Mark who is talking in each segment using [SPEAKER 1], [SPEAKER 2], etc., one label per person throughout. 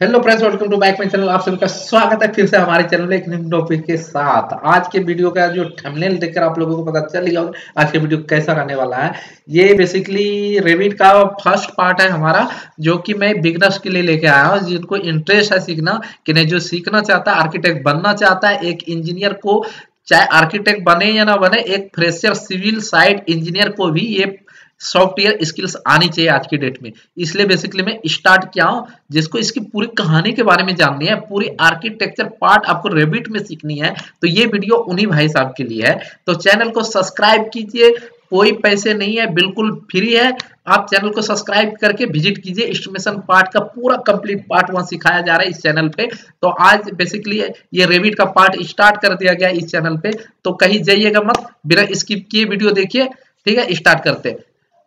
[SPEAKER 1] Hello friends welcome to back my channel आप सभी का स्वागत है फिर से हमारे चैनल एक नए टॉपिक के साथ। आज के वीडियो का जो थंबनेल देखकर आप लोगों को पता चल गया होगा, आज के वीडियो कैसा रहने वाला है। ये बेसिकली रेविट का फ़र्स्ट पार्ट है हमारा, जो कि मैं बिगनर्स के लिए लेके आया हूँ, जिनको इंटरेस्ट है सीखना, कि नहीं जो सीखना चाहता है आर्किटेक्ट बनना चाहता है, एक इंजीनियर को, चाहे आर्किटेक्ट बने या ना बने, एक फ्रेशर सिविल साइड इंजीनियर को भी ये सॉफ्टवेयर स्किल्स आनी चाहिए आज की डेट में। इसलिए बेसिकली मैं स्टार्ट किया हूँ, जिसको इसकी पूरी कहानी के बारे में जाननी है, पूरी आर्किटेक्चर पार्ट आपको रेबिट में सीखनी है तो ये वीडियो उन्हीं भाई साहब के लिए है। तो चैनल को सब्सक्राइब कीजिए, कोई पैसे नहीं है, बिल्कुल फ्री है। आप चैनल को सब्सक्राइब करके विज़िट कीजिए एस्टिमेशन पार्ट का पूरा कंप्लीट पार्ट वहाँ सिखाया जा रहा है इस चैनल पे। तो आज बेसिकली ये रेबिट का पार्ट स्टार्ट कर दिया गया इस चैनल पे। तो कहीं जाइएगा मत, बिना स्किप किए वीडियो देखिए, ठीक है स्टार्ट करते हैं।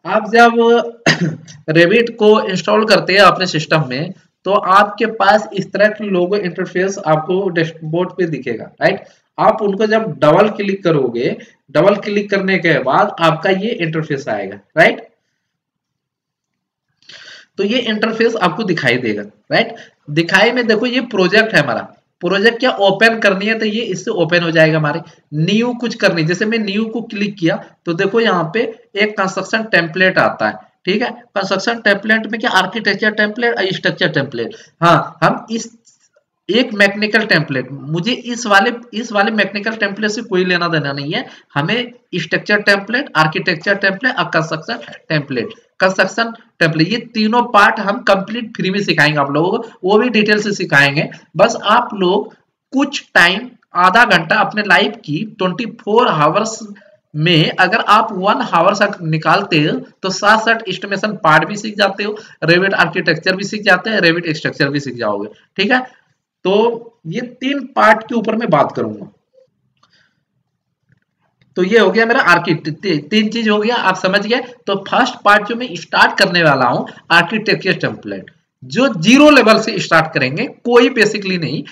[SPEAKER 1] आप जब रेबिट को इंस्टॉल करते हैं अपने सिस्टम में तो आपके पास इस तरह के लोगो इंटरफेस आपको डैशबोर्ड पे दिखेगा राइट आप उनको जब डबल क्लिक करोगे डबल क्लिक करने के बाद आपका ये इंटरफेस आएगा राइट तो ये इंटरफेस आपको दिखाई देगा राइट दिखाई में देखो ये प्रोजेक्ट है हमारा। प्रोजेक्ट क्या ओपन करनी है तो ये इससे ओपन हो जाएगा हमारे। न्यू कुछ करनी जैसे मैं न्यू को क्लिक किया तो देखो यहाँ पे एक कंस्ट्रक्शन टेम्पलेट आता है। ठीक है? कंस्ट्रक्शन टेम्पलेट में क्या आर्किटेक्चर टेम्पलेट और स्ट्रक्चर टेम्पलेट हाँ हम इस एक मैकेनिकल टेम्पलेट मुझे इस वाले इस वाले मैकेनिकल टेम्पलेट से कोई लेना देना नहीं है। हमें स्ट्रक्चर टेम्पलेट आर्किटेक्चर टेम्पलेट और कंस्ट्रक्शन टेम्पलेट कंस्ट्रक्शन टेम्पलेट ये तीनों पार्ट हम कंप्लीट फ्री में सिखाएँगे आप लोगों को, वो भी डिटेल से सिखाएँगे। बस आप लोग कुछ टाइम आधा घंटा अपने लाइफ की 24 आवर्स में अगर आप वन हावर निकालते हो तो साथ साथ एस्टिमेशन पार्ट भी सीख जाते हो रेविट आर्किटेक्चर भी सीख जाते हैं रेविट स्ट्रक्चर भी सीख जाओगे। ठीक है? तो ये तीन पार्ट के ऊपर मैं बात करूँगा। तो ये हो गया मेरा आर्किटेक्ट तीन चीज़ हो गया, आप समझ गए? तो फ़र्स्ट पार्ट जो मैं स्टार्ट करने वाला हूँ आर्किटेक्चर टेम्पलेट जो ज़ीरो लेवल से स्टार्ट करेंगे, कोई बेसिकली नहीं।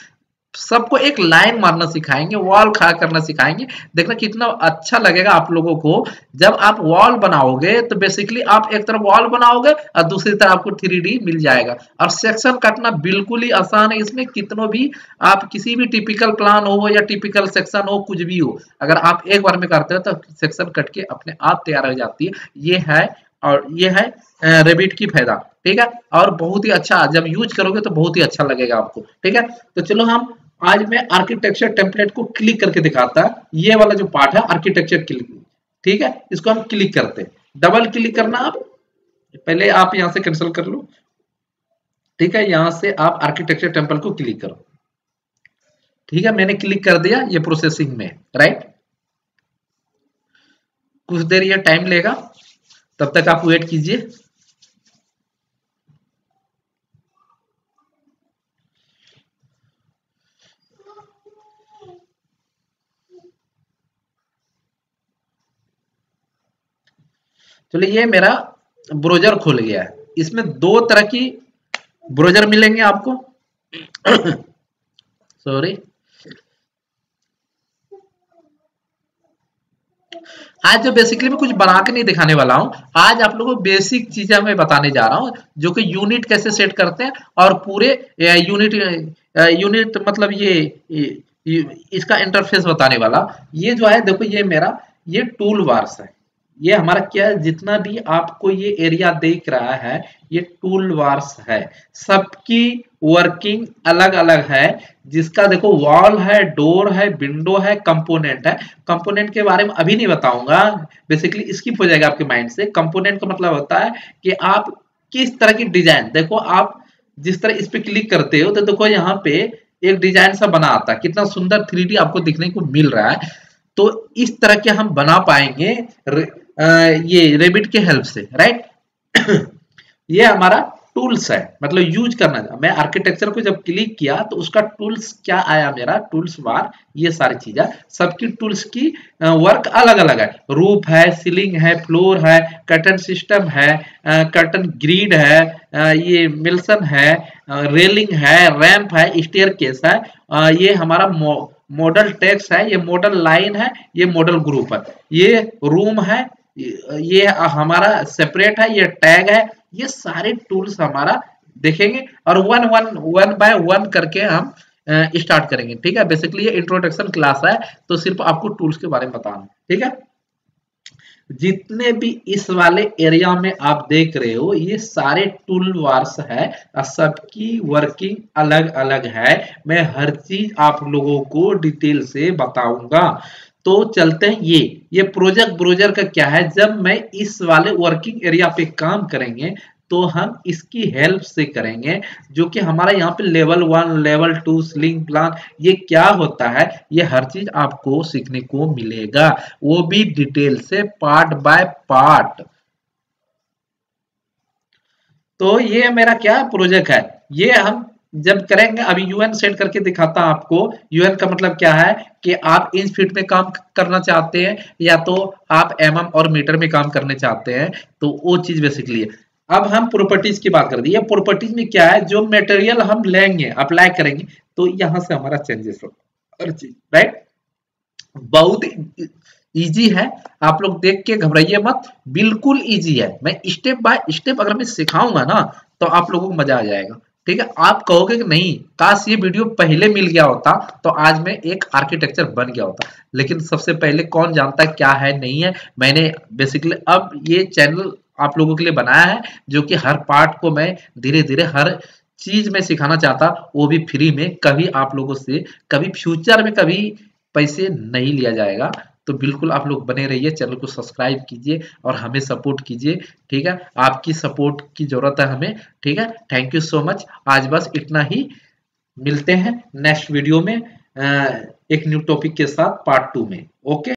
[SPEAKER 1] सबको एक लाइन मारना सिखाएँगे वॉल खड़ा करना सिखाएँगे। देखना कितना अच्छा लगेगा आप लोगों को। जब आप वॉल बनाओगे तो बेसिकली आप एक तरफ़ वॉल बनाओगे और दूसरी तरफ़ आपको थ्री मिल जाएगा। और सेक्शन काटना बिल्कुल ही आसान है। इसमें कितनों भी आप किसी भी टिपिकल प्लान हो या टिपिकल सेक्शन हो, कुछ भी हो, अगर आप एक बार में करते हो तो सेक्शन कट के अपने आप तैयार हो जाती है। ये है और ये है रेबिट की फ़ायदा। ठीक है? और बहुत ही अच्छा जब यूज़ करोगे तो बहुत ही अच्छा लगेगा आपको, ठीक है? तो चलो हम आज मैं आर्किटेक्चर टेम्पलेट को क्लिक करके दिखाता है। ये वाला जो पार्ट है आर्किटेक्चर क्लिक ठीक है? इसको हम क्लिक करते हैं। डबल क्लिक करना आप। पहले आप यहाँ से कैंसिल कर लो। ठीक है? यहाँ से आप आर्किटेक्चर टेंपल को क्लिक करो। ठीक है? मैंने क्लिक कर दिया ये प्रोसेसिंग में राइट कुछ देर ये टाइम लेगा, तब तक आप वेट कीजिए। चलिए ये मेरा ब्रोजर खुल गया है। इसमें दो तरह की ब्रोजर मिलेंगे आपको। सॉरी आज जो बेसिकली मैं कुछ बना के नहीं दिखाने वाला हूँ। आज आप लोगों को बेसिक चीज़ें मैं बताने जा रहा हूँ जो कि यूनिट कैसे सेट करते हैं और पूरे यूनिट यूनिट मतलब ये, ये इसका इंटरफेस बताने वाला। ये जो है देखो ये मेरा ये टूल वार्स है। ये हमारा क्या है? जितना भी आपको ये एरिया देख रहा है, ये टूल वार्स है। सबकी वर्किंग अलग अलग है। जिसका देखो वॉल है डोर है विंडो है कंपोनेंट है। कंपोनेंट के बारे में अभी नहीं बताऊँगा। बेसिकली स्किप हो जाएगा आपके माइंड से। कंपोनेंट का मतलब होता है कि आप किस तरह की डिज़ाइन देखो, आप जिस तरह इस पे क्लिक करते हो तो देखो यहाँ पे एक डिज़ाइन सा बना आता है। कितना सुंदर थ्री आपको दिखने को मिल रहा है। तो इस तरह के हम बना पाएँगे। ये रेबिट के हेल्प से राइट ये हमारा टूल्स है मतलब यूज़ करना मैं आर्किटेक्चर को जब क्लिक किया तो उसका टूल्स क्या आया मेरा? टूल्स बार ये सारी चीज़ें। सबकी टूल्स की वर्क अलग अलग है। रूफ है सीलिंग है फ्लोर है कर्टन सिस्टम है कर्टन ग्रीड है ये मिल्सन है रेलिंग है रैंप है स्टेयर केस है ये हमारा मॉडल टेक्स है, ये मॉडल लाइन है, ये मॉडल ग्रुप है। ये रूम है ये हमारा सेपरेट है, ये टैग है, ये सारे टूल्स हमारा देखेंगे और one one one by one करके हम स्टार्ट करेंगे, ठीक है? बेसिकली ये इंट्रोडक्शन क्लास है तो सिर्फ़ आपको टूल्स के बारे में बताना, ठीक है? जितने भी इस वाले एरिया में आप देख रहे हो, ये सारे टूल वार्स है सबकी वर्किंग अलग अलग है। मैं हर चीज़ आप लोगों को डिटेल से बताऊँगा। तो चलते हैं ये। ये प्रोजेक्ट ब्रोजर का क्या है? जब मैं इस वाले वर्किंग एरिया पे काम करेंगे तो हम इसकी हेल्प से करेंगे, जो कि हमारा यहाँ पे level one level two ceiling plan ये क्या होता है? ये हर चीज़ आपको सीखने को मिलेगा। वो भी डिटेल से पार्ट बाय पार्ट तो ये मेरा क्या प्रोजेक्ट है? ये हम जब करेंगे, अभी यूएन सेट करके दिखाता आपको। यूएन का मतलब क्या है कि आप इंच फीट में काम करना चाहते हैं, या तो आप एम mm और मीटर में काम करने चाहते हैं तो वो चीज़ बेसिकली है। अब हम प्रॉपर्टीज़ की बात कर दी। प्रॉपर्टीज़ में क्या है? जो मटेरियल हम लेंगे अप्लाई करेंगे तो यहाँ से हमारा चेंजेस होगा। हर चीज़ राइट बहुत इजी है। आप लोग देख के घबराइए मत। बिल्कुल इजी है। मैं स्टेप बाय स्टेप अगर मैं सिखाऊँगा ना तो आप लोगों को मज़ा आ जाएगा। ठीक है? आप कहोगे कि नहीं, काश ये वीडियो पहले मिल गया होता तो आज मैं एक आर्किटेक्चर बन गया होता। लेकिन सबसे पहले कौन जानता क्या है, नहीं है? मैंने बेसिकली अब ये चैनल आप लोगों के लिए बनाया है, जो कि हर पार्ट को मैं धीरे धीरे हर चीज़ में सिखाना चाहता, वो भी फ्री में, कभी आप लोगों से, कभी फ्यूचर में कभी पैसे नहीं लिया जाएगा। तो बिल्कुल आप लोग बने रहिए, चैनल को सब्सक्राइब कीजिए और हमें सपोर्ट कीजिए, ठीक है? आपकी सपोर्ट की ज़रूरत है हमें, ठीक है? थैंक यू सो मच आज बस इतना ही। मिलते हैं नेक्स्ट वीडियो में एक न्यू टॉपिक के साथ पार्ट टू में ओके